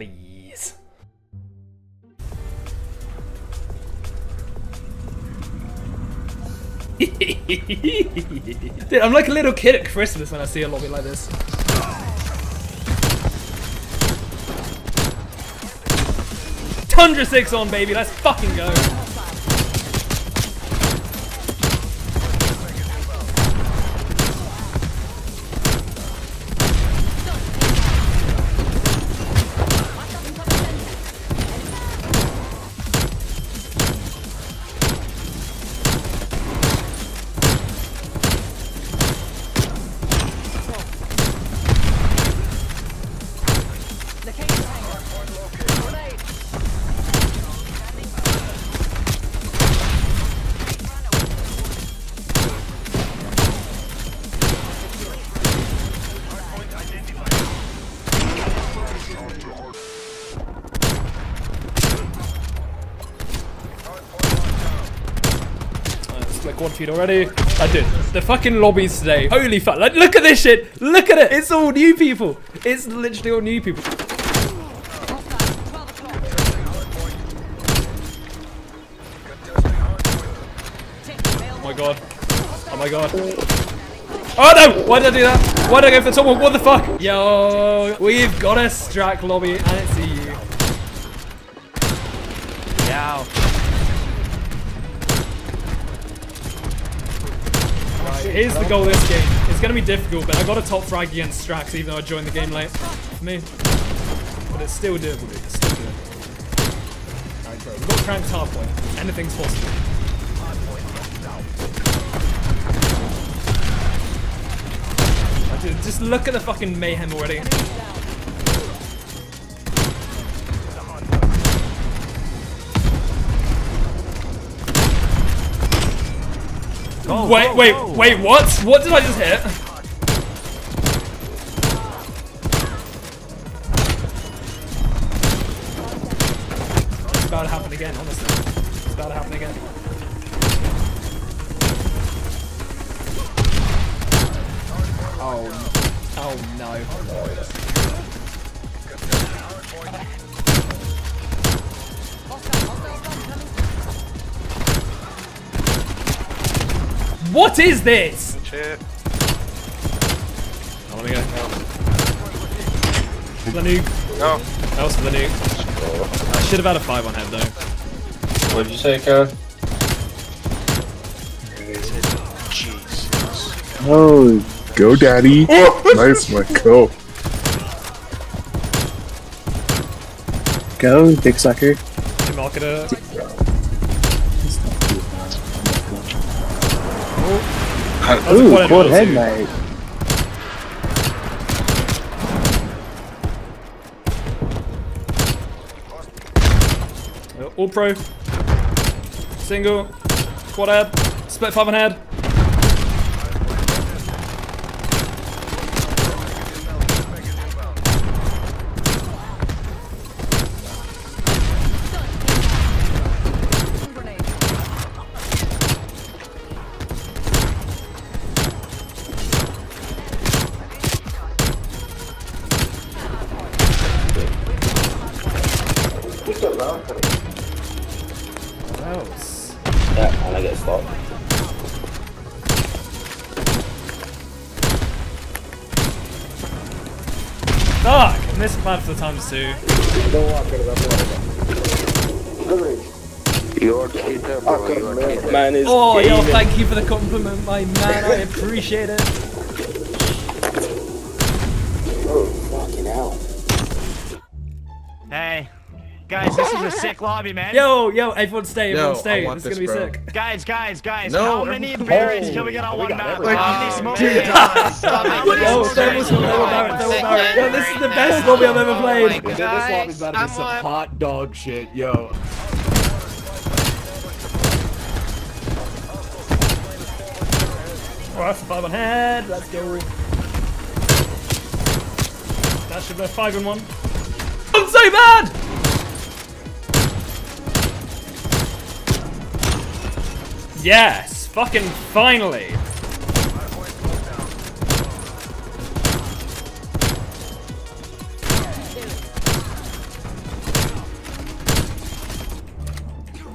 Please. Dude, I'm like a little kid at Christmas when I see a lobby like this. Tundra 6 on, baby. Let's fucking go. Quad feed already. I did. The fucking lobbies today. Holy fuck. Like, look at this shit. Look at it. It's all new people. It's literally all new people. Oh my god. Oh my god. Oh no! Why did I do that? Why did I go for someone? What the fuck? Yo, we've got a Strack lobby and it's EU. Yow. Here's the goal this game. It's going to be difficult, but I got a top frag against Strax even though I joined the game late. For me. But it's still doable, dude. It's still doable. Alright, bro. We've got Crank's hard. Anything's possible. Dude, just look at the fucking mayhem already. Go, wait, go, wait, go. wait, what? What did I just hit? It's about to happen again, honestly. It's about to happen again. Oh, oh no. What is this? Shit. Oh, let me go. The nuke. No. That was for the nuke. I should have had a 5 on head though. What did you say, Kev? Jesus. Oh, go, daddy. Oh! nice one. Go. Go, dick sucker. Hey, was Ooh, quad head also. Uh, All pro. Single. Quad head. Split 5 on head. Fuck! I missed bad for the times two. You're a cheater, bro. You're a cheater. Man is Oh, yo, thank you for the compliment, my man. I appreciate it. Guys, this is a sick lobby, man. Yo, yo, everyone stay, everyone Yo, stay. I want This is gonna be sick. Guys, guys, guys, No, how everyone- many berries can we get on one map? everything. How many smoke Dude, grenades? How many Yo, smoke stay with grenades? me, Double Barrett, Double Barrett. Yo, this is the oh best lobby I've ever played. This lobby's about to be some hot dog shit, yo. Oh, Alright, five on head. Let's go. That should be a five and one. I'm so bad! Yes! Fucking finally!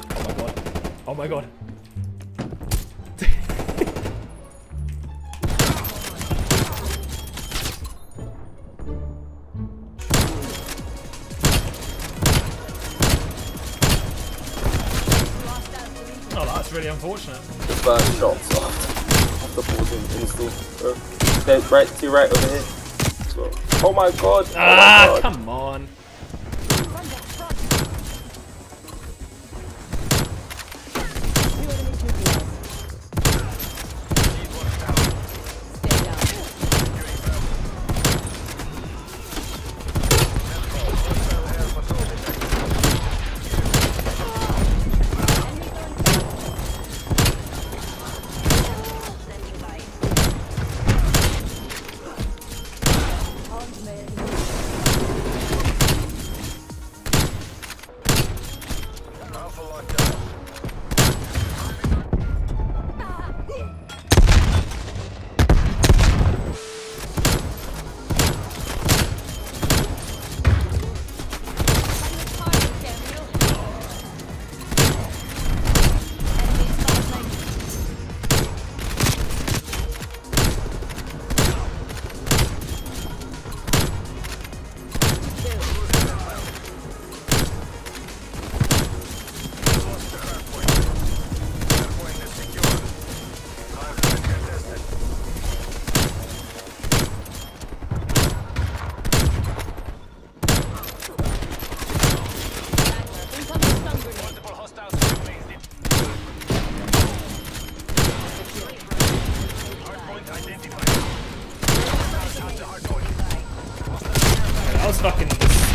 Oh my god. Oh my god. Really unfortunate. The first shots off, off the balls in install. There's right to your right over here. Oh my god. Oh Ah, my god. come on.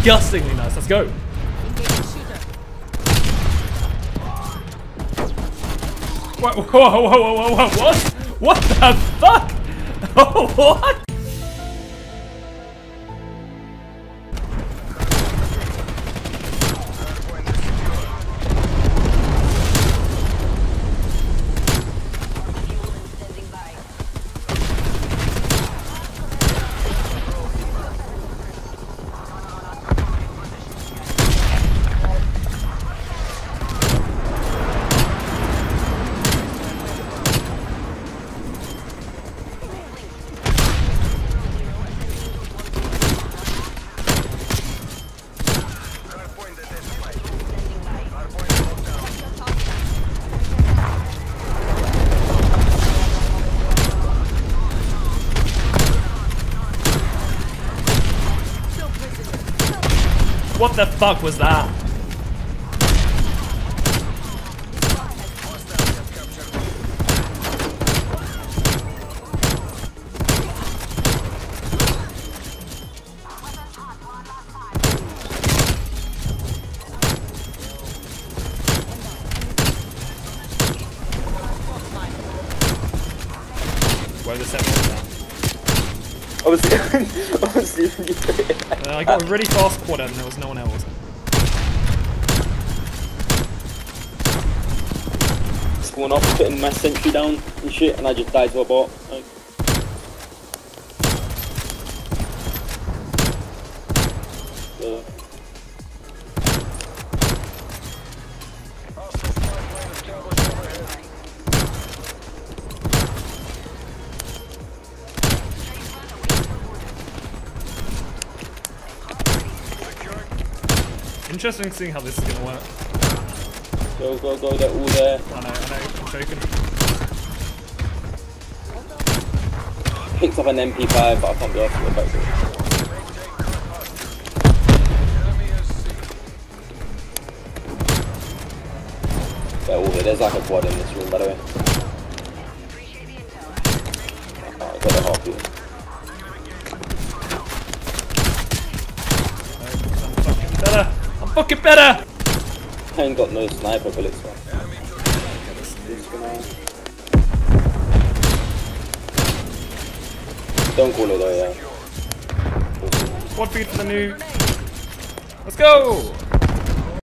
Disgustingly nice. Let's go. Whoa, whoa, whoa, whoa, whoa, whoa, what? What the fuck? What? What the fuck was that? Where the set. Obviously, obviously, when you put it Uh, I got a really fast quad and there was no one else. spawn off, putting my sentry down and shit, and I just died to a bot. Like, Interesting seeing how this is gonna work. go, go, go, they're all there. I know, I know, I'm choking. Picked up an MP5, but I can't be asked to go back. They're all there. There's like a quad in this room, by the way. Fucking better. I ain't got no sniper bullets, man. Don't call it though, yeah. One feed for the new. Let's go.